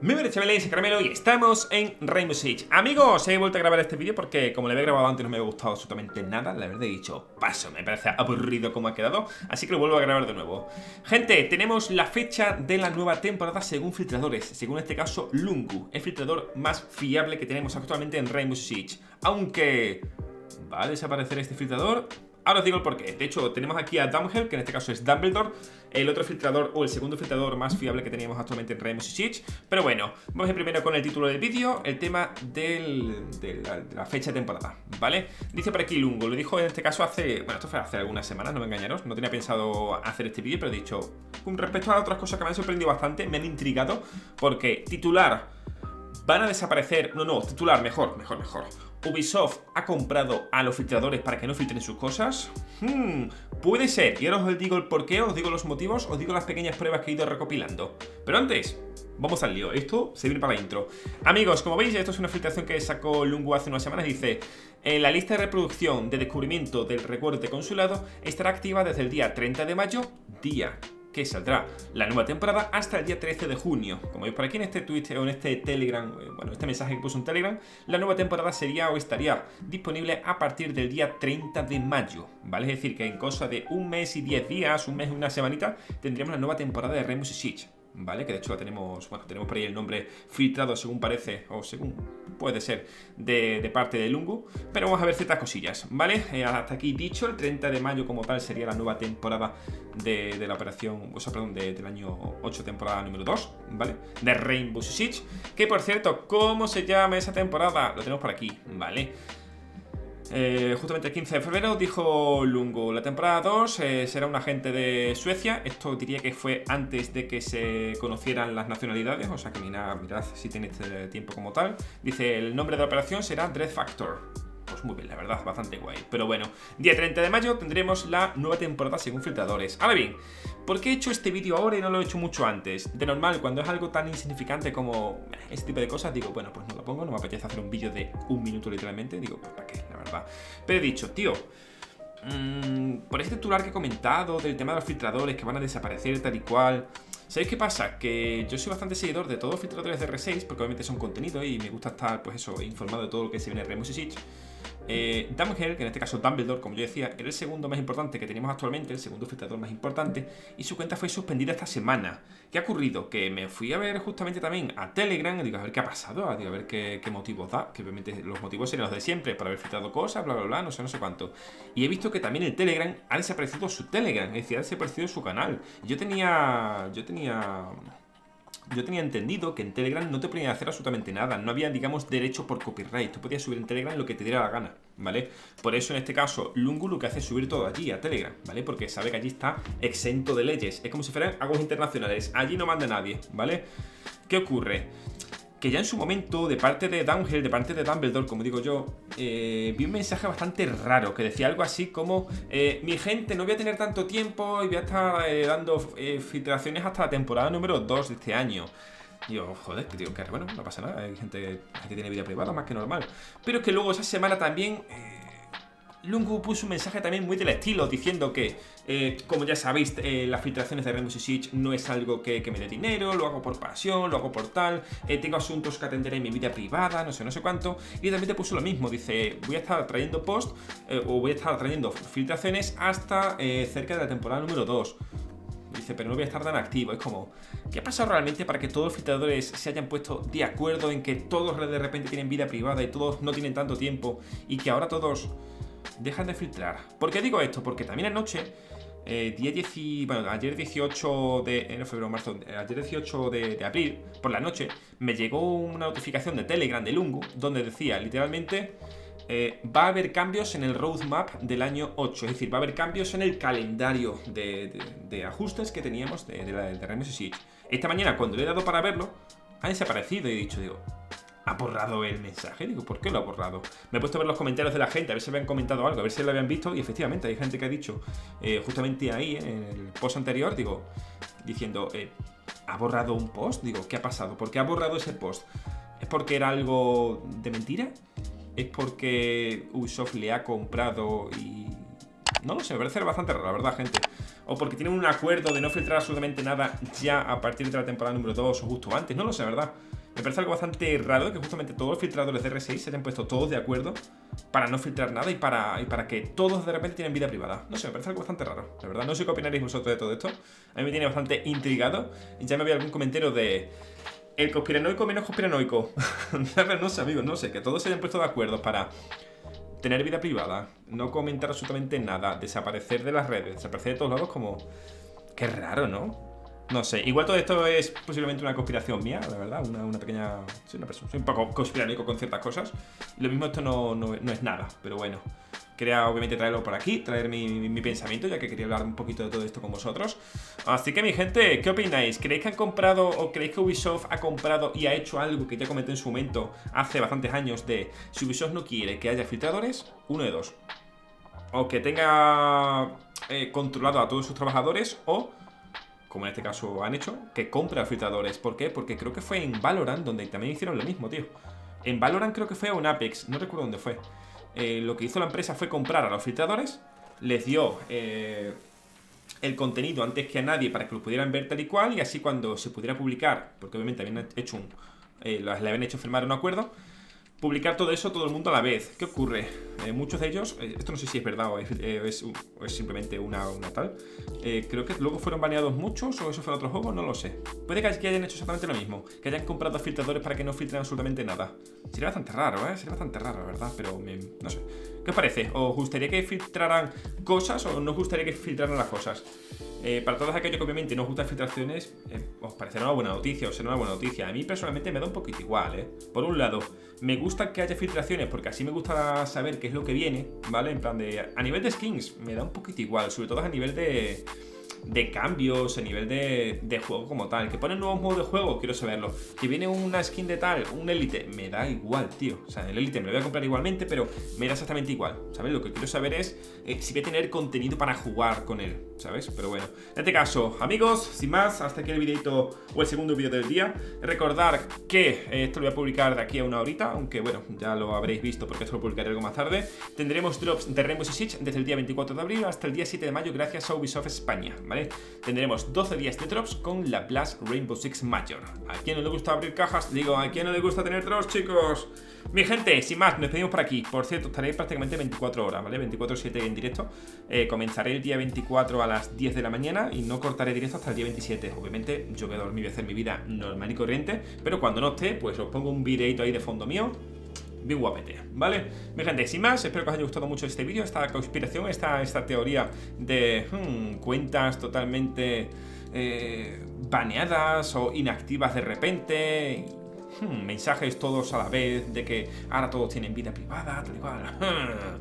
Muy buenas chavales, soy Caramelo y estamos en Rainbow Six Amigos, he vuelto a grabar este vídeo porque como le había grabado antes no me había gustado absolutamente nada. La verdad he dicho, paso, me parece aburrido como ha quedado Así que lo vuelvo a grabar de nuevo. Gente, tenemos la fecha de la nueva temporada según filtradores Según este caso Lungu, el filtrador más fiable que tenemos actualmente en Rainbow Six Aunque... ¿Va a desaparecer este filtrador? Ahora os digo el porqué. De hecho, tenemos aquí a Dumbhell, que en este caso es Dumbledore, el otro filtrador o el segundo filtrador más fiable que teníamos actualmente en Rainbow Six. Pero bueno, vamos a ir primero con el título del vídeo, el tema de, la, fecha de temporada, ¿vale? Dice por aquí Lungo, lo dijo en este caso hace, bueno, esto fue hace algunas semanas, no me engañaros, no tenía pensado hacer este vídeo, pero he dicho, con respecto a otras cosas que me han sorprendido bastante, me han intrigado, porque titular, van a desaparecer, no, no, titular, mejor, mejor, mejor Ubisoft ha comprado a los filtradores para que no filtren sus cosas? Hmm, puede ser. Y ahora os digo el porqué, os digo los motivos, os digo las pequeñas pruebas que he ido recopilando. Pero antes, vamos al lío. Esto se viene para la intro. Amigos, como veis, esto es una filtración que sacó Lungu hace unas semanas. Dice, en la lista de reproducción de descubrimiento del recuerdo de consulado estará activa desde el día 30 de mayo, día que saldrá la nueva temporada hasta el día 13 de junio. Como veis por aquí en este tweet o en este Telegram, eh, bueno, este mensaje que puso en Telegram, la nueva temporada sería o estaría disponible a partir del día 30 de mayo, ¿vale? Es decir, que en cosa de un mes y 10 días, un mes y una semanita, tendríamos la nueva temporada de Rainbow Six. ¿Vale? Que de hecho tenemos, bueno, tenemos por ahí el nombre filtrado según parece, o según puede ser, de, parte de Lungu. Pero vamos a ver ciertas cosillas, ¿vale? Eh, hasta aquí dicho, el 30 de mayo como tal sería la nueva temporada de, la operación, o sea, perdón, del año 8, temporada número 2, ¿vale? De Rainbow Six. Que por cierto, ¿cómo se llama esa temporada? Lo tenemos por aquí, ¿vale? Eh, justamente el 15 de febrero dijo Lungo, la temporada 2 eh, será un agente de Suecia, esto diría que fue antes de que se conocieran las nacionalidades, o sea que mirad, mirad si tiene este tiempo como tal. Dice, el nombre de la operación será Dread Factor. Pues muy bien, la verdad, bastante guay. Pero bueno, día 30 de mayo tendremos la nueva temporada según filtradores. Ahora bien, ¿por qué he hecho este vídeo ahora y no lo he hecho mucho antes? De normal, cuando es algo tan insignificante como este tipo de cosas, digo, bueno, pues no lo pongo, no me apetece hacer un vídeo de un minuto literalmente. Digo, pues para qué, la verdad. Pero he dicho, tío, mmm, por este titular que he comentado del tema de los filtradores que van a desaparecer tal y cual... ¿Sabéis qué pasa? Que yo soy bastante seguidor de todos los filtradores de R6 porque obviamente son contenido y me gusta estar, pues eso, informado de todo lo que se viene en Six. Eh, que en este caso Dumbledore, como yo decía, era el segundo más importante que tenemos actualmente, el segundo filtrador más importante, y su cuenta fue suspendida esta semana. ¿Qué ha ocurrido? Que me fui a ver justamente también a Telegram y digo, a ver qué ha pasado, digo, a ver qué, motivos da, que obviamente los motivos serían los de siempre, para haber filtrado cosas, bla, bla, bla, no sé, no sé cuánto. Y he visto que también el Telegram ha desaparecido su Telegram, es decir, ha desaparecido su canal. Yo tenía... yo tenía yo tenía entendido que en Telegram no te podían hacer absolutamente nada. No había, digamos, derecho por copyright. Tú podías subir en Telegram lo que te diera la gana, ¿vale? Por eso, en este caso, Lungu lo que hace es subir todo allí, a Telegram, ¿vale? Porque sabe que allí está exento de leyes. Es como si fueran aguas internacionales. Allí no manda nadie, ¿vale? ¿Qué ocurre? Que ya en su momento, de parte de Downhill, de parte de Dumbledore, como digo yo, eh, vi un mensaje bastante raro que decía algo así como: eh, Mi gente, no voy a tener tanto tiempo y voy a estar eh, dando filtraciones hasta la temporada número 2 de este año. Y yo, joder, que digo que bueno, no pasa nada, hay gente que tiene vida privada más que normal. Pero es que luego esa semana también Lungu puso un mensaje también muy del estilo, diciendo que, eh, como ya sabéis, eh, las filtraciones de Rainbow Six no es algo que, me dé dinero, lo hago por pasión, lo hago por tal, eh, tengo asuntos que atender en mi vida privada, no sé, no sé cuánto. Y también te puso lo mismo, dice, voy a estar trayendo post o voy a estar trayendo filtraciones hasta cerca de la temporada número 2. Dice, pero no voy a estar tan activo. Es como, ¿qué ha pasado realmente para que todos los filtradores se hayan puesto de acuerdo en que todos de repente tienen vida privada y todos no tienen tanto tiempo y que ahora todos dejan de filtrar. ¿Por qué digo esto? Porque también anoche, eh, día bueno, ayer 18 de no, febrero, marzo, ayer 18 de, abril, por la noche, me llegó una notificación de Telegram de Lungu, donde decía literalmente... Eh, va a haber cambios en el roadmap del año 8, es decir, va a haber cambios en el calendario de, ajustes que teníamos de, de la de Esta mañana, cuando le he dado para verlo, ha desaparecido y he dicho, digo, ha borrado el mensaje. Digo, ¿por qué lo ha borrado? Me he puesto a ver los comentarios de la gente, a ver si habían comentado algo, a ver si lo habían visto. Y efectivamente, hay gente que ha dicho, eh, justamente ahí, en el post anterior, digo, diciendo, eh, ¿ha borrado un post? Digo, ¿qué ha pasado? ¿Por qué ha borrado ese post? ¿Es porque era algo de mentira? ¿Es porque Ubisoft le ha comprado y... No lo sé, me parece bastante raro, la verdad, gente. o porque tienen un acuerdo de no filtrar absolutamente nada ya a partir de la temporada número 2 o justo antes, no lo sé, ¿verdad? Me parece algo bastante raro que justamente todos los filtradores de R6 se hayan puesto todos de acuerdo para no filtrar nada y para, y para que todos de repente tienen vida privada. No sé, me parece algo bastante raro, la verdad. No sé qué opinaréis vosotros de todo esto. A mí me tiene bastante intrigado. Y ya me había algún comentario de... El conspiranoico menos conspiranoico. no sé, amigos, no sé. Que todos se hayan puesto de acuerdo para tener vida privada, no comentar absolutamente nada, desaparecer de las redes, desaparecer de todos lados como... Qué raro, ¿no? No sé, igual todo esto es posiblemente una conspiración mía, la verdad, una, pequeña... Soy una persona, soy un poco conspiranoico con ciertas cosas. lo mismo esto no, no, es nada, pero bueno. Quería obviamente traerlo por aquí, traer mi, pensamiento, ya que quería hablar un poquito de todo esto con vosotros. Así que mi gente, ¿qué opináis? ¿Creéis que han comprado o creéis que Ubisoft ha comprado y ha hecho algo que ya comenté en su momento hace bastantes años de si Ubisoft no quiere que haya filtradores, uno de dos. O que tenga eh, controlado a todos sus trabajadores o como en este caso han hecho, que compra filtradores. ¿Por qué? Porque creo que fue en Valorant donde también hicieron lo mismo, tío. En Valorant creo que fue un Apex, no recuerdo dónde fue. Eh, lo que hizo la empresa fue comprar a los filtradores, les dio eh, el contenido antes que a nadie para que lo pudieran ver tal y cual, y así cuando se pudiera publicar, porque obviamente habían hecho un, eh, le habían hecho firmar un acuerdo, publicar todo eso todo el mundo a la vez. ¿Qué ocurre? Eh, muchos de ellos, eh, esto no sé si es verdad o es, eh, simplemente una, tal, creo que luego fueron baneados muchos o eso fue otro juego, no lo sé. Puede que hayan hecho exactamente lo mismo, que hayan comprado filtradores para que no filtren absolutamente nada. Sería bastante raro, ¿eh? Sería bastante raro, ¿verdad? Pero no sé. ¿Qué os parece? ¿Os gustaría que filtraran cosas o no os gustaría que filtraran las cosas? Eh, para todos aquellos que obviamente no gustan filtraciones, eh, os parecerá una buena noticia o será una buena noticia. A mí personalmente me da un poquito igual, ¿eh? Por un lado, me gusta que haya filtraciones porque así me gusta saber qué es lo que viene, ¿vale? En plan de... A nivel de skins, me da un poquito igual, sobre todo a nivel de de cambios a nivel de, juego como tal. Que ponen nuevos modos de juego, quiero saberlo. Que viene una skin de tal, un élite, me da igual, tío. O sea, el élite me lo voy a comprar igualmente, pero me da exactamente igual. ¿Sabes? Lo que quiero saber es eh, si voy a tener contenido para jugar con él, ¿sabes? Pero bueno, en este caso, amigos, sin más, hasta aquí el videito o el segundo vídeo del día. Recordar que eh, esto lo voy a publicar de aquí a una horita, aunque bueno, ya lo habréis visto porque esto lo publicaré algo más tarde. Tendremos drops de Rainbow Six desde el día 24 de abril hasta el día 7 de mayo gracias a Ubisoft España, ¿vale? Tendremos 12 días de drops con la Blast Rainbow Six Major. ¿A quién no le gusta abrir cajas? Digo, ¿a quién no le gusta tener drops, chicos? Mi gente, sin más, nos despedimos por aquí. Por cierto, estaré prácticamente 24 horas, ¿vale? 24-7 en directo. Eh, comenzaré el día 24 a las 10 de la mañana y no cortaré directo hasta el día 27. Obviamente, yo voy a dormir y a hacer mi vida normal y corriente, pero cuando no esté, pues os pongo un videito ahí de fondo mío bien guapete, ¿vale? Mi gente, sin más, espero que os haya gustado mucho este vídeo, esta conspiración, esta, esta teoría de hmm, cuentas totalmente eh, baneadas o inactivas de repente, hmm, mensajes todos a la vez de que ahora todos tienen vida privada, tal y cual.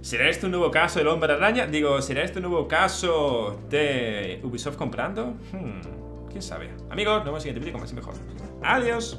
¿Será este un nuevo caso del hombre araña? Digo, ¿será este un nuevo caso de Ubisoft comprando? Hmm, ¿Quién sabe? Amigos, nos vemos en el siguiente vídeo más y mejor. Adiós.